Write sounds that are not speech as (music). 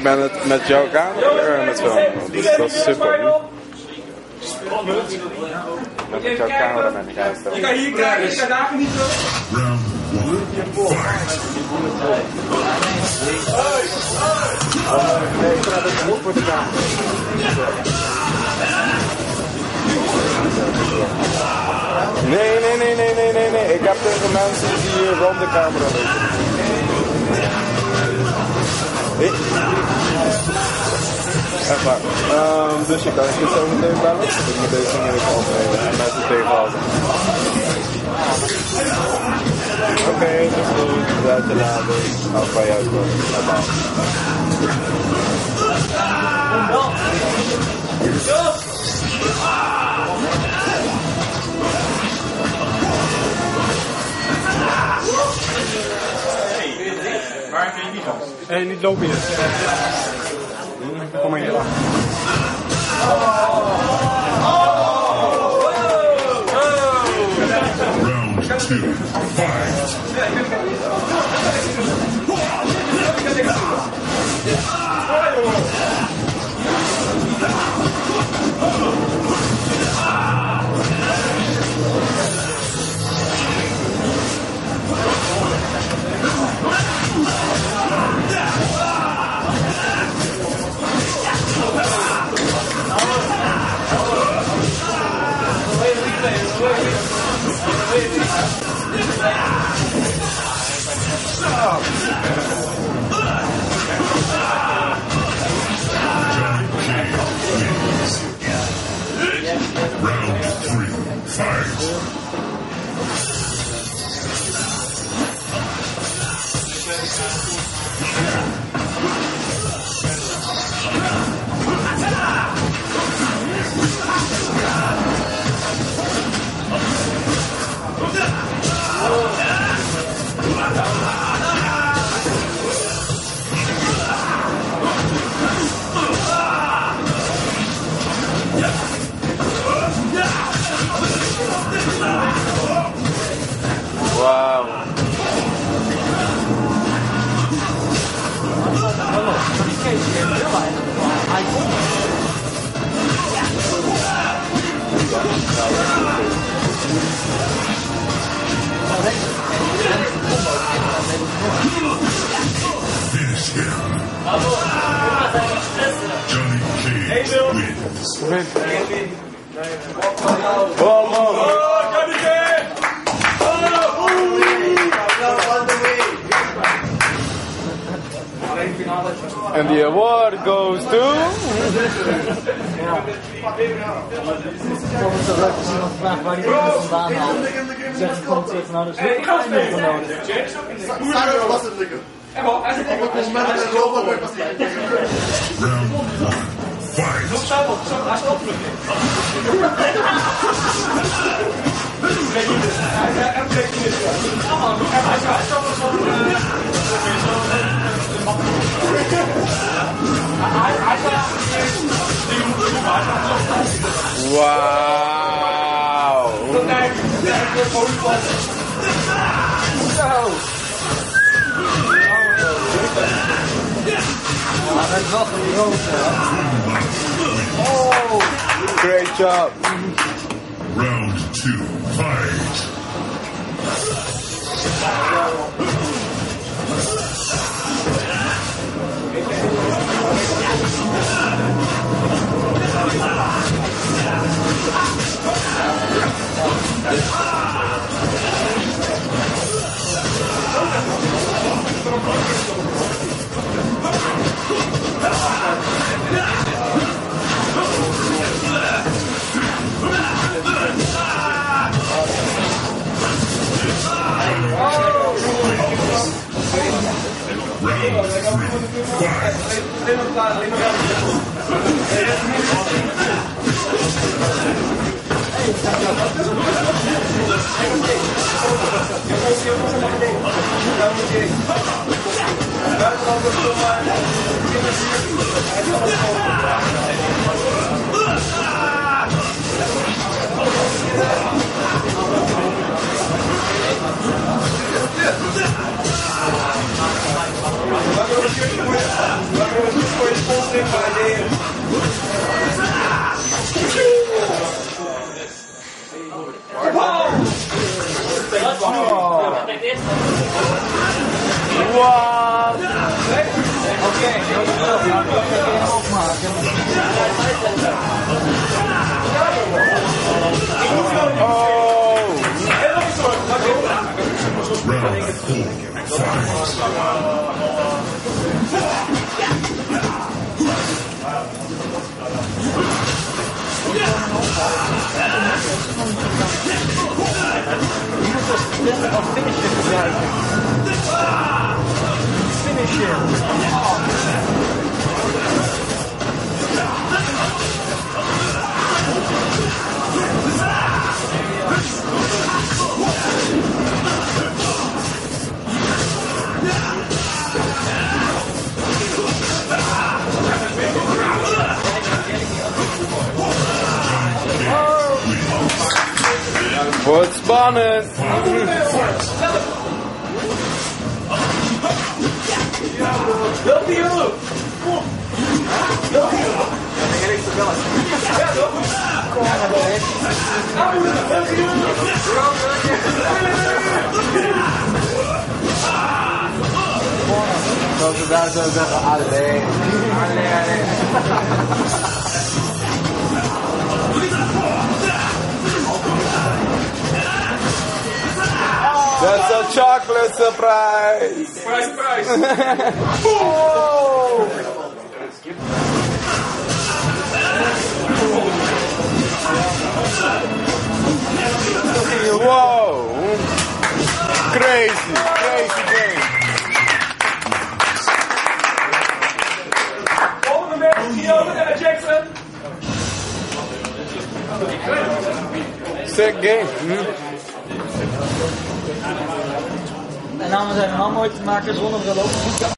ik ben het met jouw camera met filmen. Dus dat is super. Met jouw camera ben ik uitstellen. Je kan hier krijgen, je kan daar genieten. Nee, ik ga het ook voor de. Nee, nee, nee, nee, nee, nee, nee. Ik heb tegen mensen die hier rond de camera liggen. Nee. Echt waar. Ehm, dus je kan je zo meteen bellen. Ik moet deze dingen even opnemen en mensen tegenhouden. Oké, dat is goed. Uit te laden. Als bij jou komt. Waar vind je die gast? Hé, niet lopen hier. Kom maar hier. Round two, Finish him. Johnny Cage wins. Wow, And the award goes to... vond het zo leuk als iemand vraagt waar die dingen vandaan haalt. Zeg ik gewoon terug, nou, dat is heel klein meer voor nodig. Round one, fight. Wauw. Maar dat is Wow. So Oh, great job. Round two, fight. Lima, Lima, Lima, Lima, finish him. Finish him. Wordt spannend. Zoals we daar zo zeggen, alleen. Alleen, alleen. Chocolate surprise! Surprise, surprise! (laughs) Whoa! Whoa! Crazy, crazy game! Jackson! Sick game. Mm -hmm. Namens zijn handmooitmakers, Ron en Lopen.